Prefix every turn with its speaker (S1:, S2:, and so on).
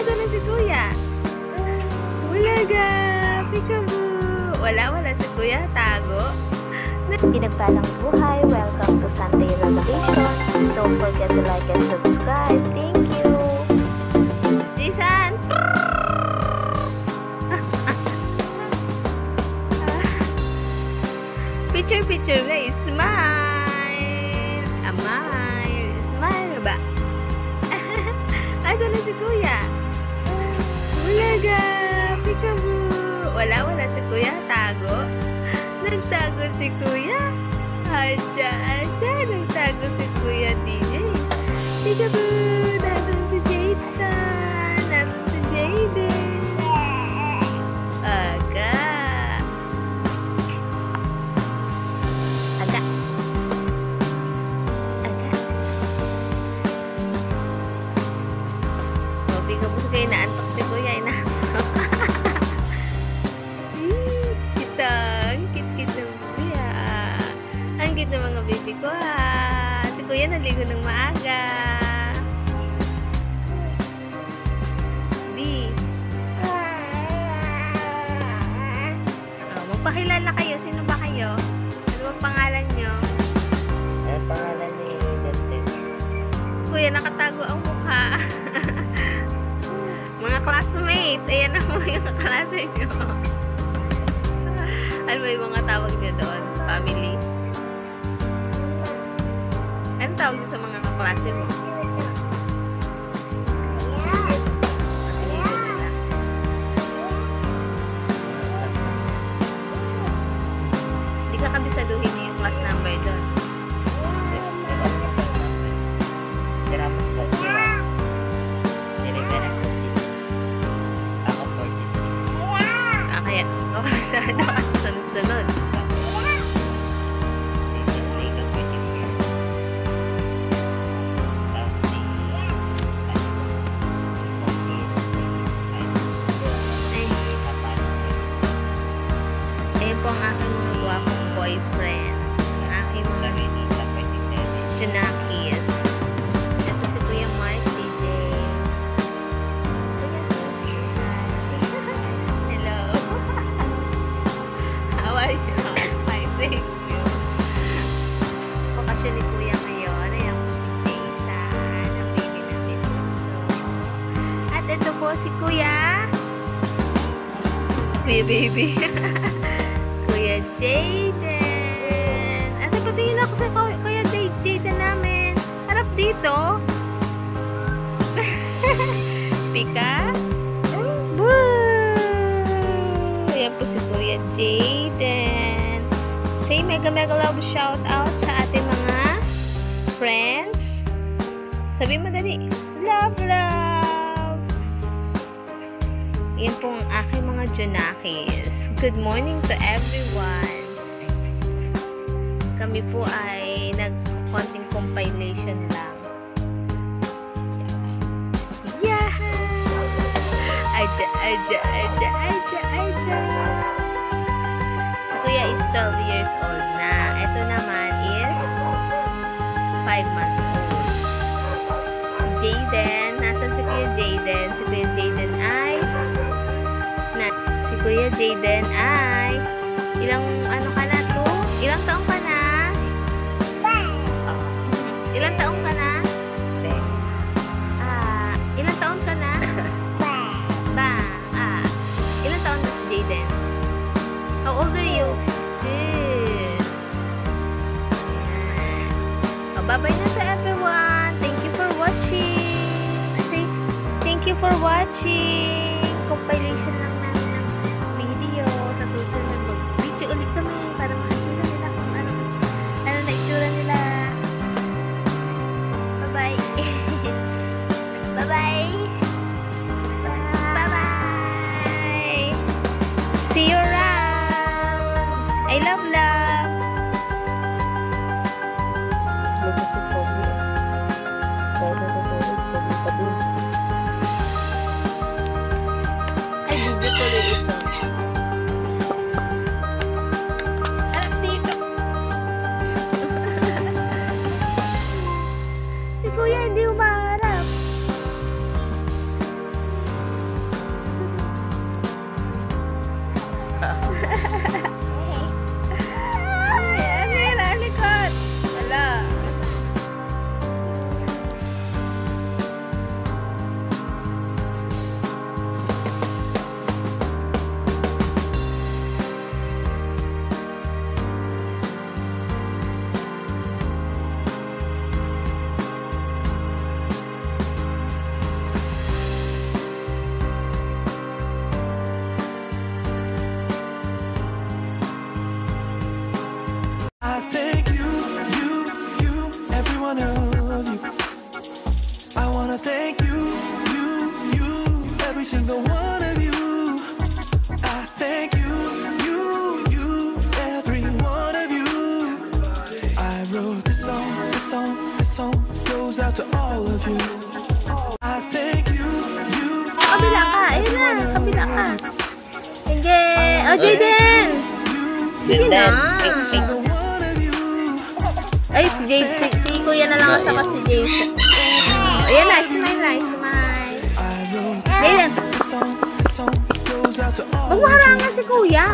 S1: Asa na si kuya? Wala ga. Peekaboo. Wala, wala si kuya. Tago.
S2: Pinagpalang buhay, welcome to Sunday Revelation. Don't forget to like and subscribe. Thank you!
S1: Jason! picture picture na peekaboo wala wala si kuya. Tago. Nagtago si kuya. Aja aja nagtago si kuya DJ peekaboo nandun si Jason. Nandun si Jaden. Aga. Aga. Aga. Oh peekaboo kayo naantok naligo ng maaga. B. Oh, magpakilala kayo. Sino ba kayo? Ano ba pangalan nyo?
S3: Ano pangalan ni Justin?
S1: kuya nakatago ang mukha. Mga classmate. Ayan na mo yung kaklase nyo. Ano ba yung mga tawag niyo doon? Family tawag sa mga kaklase mo Junakis. Ito si Kuya Mark, DJ. Hello. How are you? Fine, thank you. Bakasyon ni Kuya ngayon. Ayan po si Jason. Ang baby natin bunso. At ito po si Kuya. Kuya baby. Kuya Jaden. Asa patingin ako sa Kuya dito. Pika. Boo! Ayan po si Kuya Jaden. Say mega mega love shout out sa ating mga friends. Sabi mo dali. Love, love. Yan po ang aking mga Junakis. Good morning to everyone. Kami po ay nag-konting Aja, aja, aja, aja. Si Kuya is 12 years old na. Ito naman is 5 months old. Jaden, nasan si Kuya Jaden? Si Kuya Jaden ay na si Kuya Jaden ay ilang ano ka na to? Ilang taong ka na? Ilang taong ka na? For watching. Compilation Kabila ka. Sige. O, Jaden. Sige na. Ay, si Jade, si, si Kuya na lang kasama si Jade. Oh, ayan na, smile na, smile. Ayan. Huwag mo harangan si Kuya.